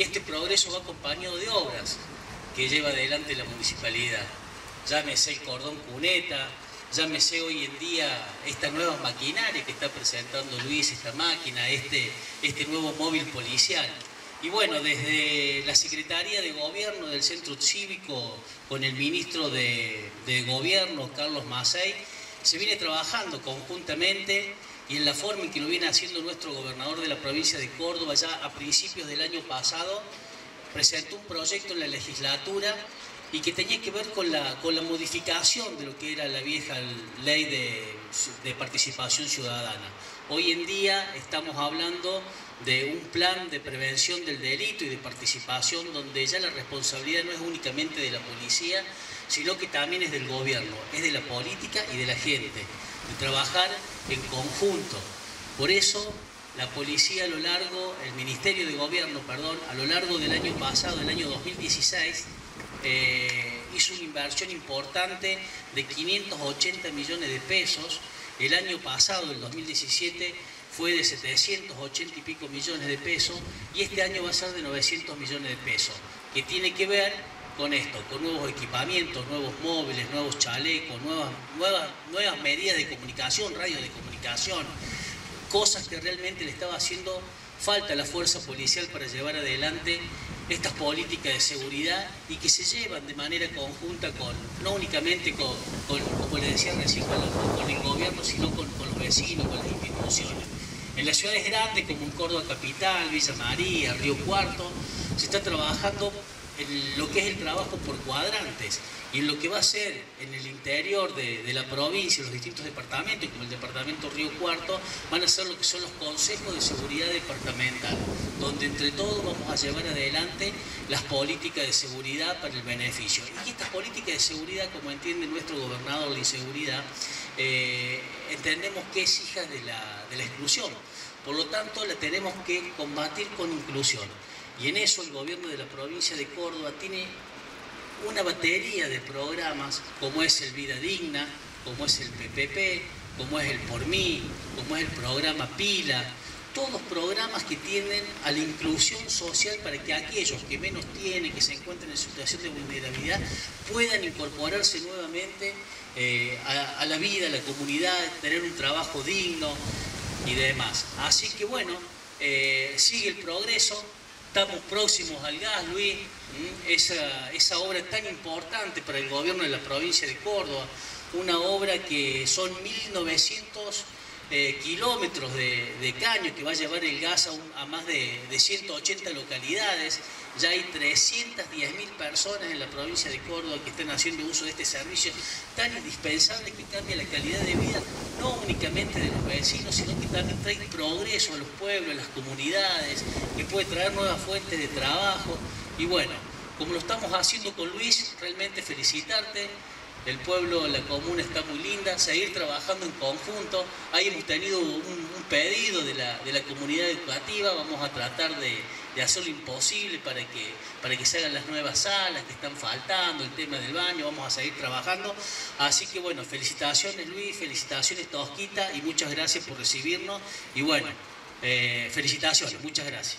y este progreso va acompañado de obras que lleva adelante la municipalidad. Llámese el cordón cuneta, llámese hoy en día esta nueva maquinaria que está presentando Luis, esta máquina, este, este nuevo móvil policial. Y bueno, desde la Secretaría de Gobierno del Centro Cívico, con el ministro de, Gobierno, Carlos Macei, se viene trabajando conjuntamente y en la forma en que lo viene haciendo nuestro gobernador de la provincia de Córdoba ya a principios del año pasado, presentó un proyecto en la legislatura y que tenía que ver con la, con la modificación de lo que era la vieja ley de, de participación ciudadana. Hoy en día estamos hablando de un plan de prevención del delito y de participación donde ya la responsabilidad no es únicamente de la policía, sino que también es del gobierno, es de la política y de la gente, de trabajar en conjunto. Por eso la policía a lo largo, el Ministerio de Gobierno, perdón, a lo largo del año pasado, el año 2016, eh, hizo una inversión importante de 580 millones de pesos. El año pasado, el 2017, fue de 780 y pico millones de pesos y este año va a ser de 900 millones de pesos, que tiene que ver con esto, con nuevos equipamientos, nuevos móviles, nuevos chalecos, nuevas, nuevas, nuevas medidas de comunicación, radios de comunicación, cosas que realmente le estaba haciendo falta a la fuerza policial para llevar adelante estas políticas de seguridad y que se llevan de manera conjunta con, no únicamente con, como le decía recién, con, el gobierno, sino con, los vecinos, con las instituciones. En las ciudades grandes como en Córdoba Capital, Villa María, Río Cuarto, se está trabajando en lo que es el trabajo por cuadrantes y en lo que va a ser en el interior de, la provincia, los distintos departamentos, como el departamento Río Cuarto, van a ser lo que son los consejos de seguridad departamental, donde entre todos vamos a llevar adelante las políticas de seguridad para el beneficio. Y estas políticas de seguridad, como entiende nuestro gobernador de inseguridad, eh, entendemos que es hija de la, de la exclusión. Por lo tanto, la tenemos que combatir con inclusión. Y en eso el gobierno de la provincia de Córdoba tiene una batería de programas como es el Vida Digna, como es el PPP, como es el Por Mí, como es el programa Pila, todos programas que tienen a la inclusión social para que aquellos que menos tienen, que se encuentran en situación de vulnerabilidad, puedan incorporarse nuevamente eh, a, la vida, a la comunidad, tener un trabajo digno y demás. Así que bueno, eh, sigue el progreso, Estamos próximos al gas, Luis, esa, esa obra tan importante para el gobierno de la provincia de Córdoba, una obra que son 1900 kilómetros de, caño que va a llevar el gas a, más de, 180 localidades. Ya hay 310 mil personas en la provincia de Córdoba que están haciendo uso de este servicio tan indispensable que cambia la calidad de vida, no únicamente de los vecinos, sino que también trae progreso a los pueblos, a las comunidades, que puede traer nuevas fuentes de trabajo. Y bueno, como lo estamos haciendo con Luis, realmente felicitarte el pueblo, la comuna está muy linda, seguir trabajando en conjunto. Ahí hemos tenido un, pedido de la, comunidad educativa, vamos a tratar de, hacer lo imposible para que, para que se hagan las nuevas salas que están faltando, el tema del baño, vamos a seguir trabajando. Así que bueno, felicitaciones Luis, felicitaciones Tosquita y muchas gracias por recibirnos. Y bueno, eh, felicitaciones, muchas gracias.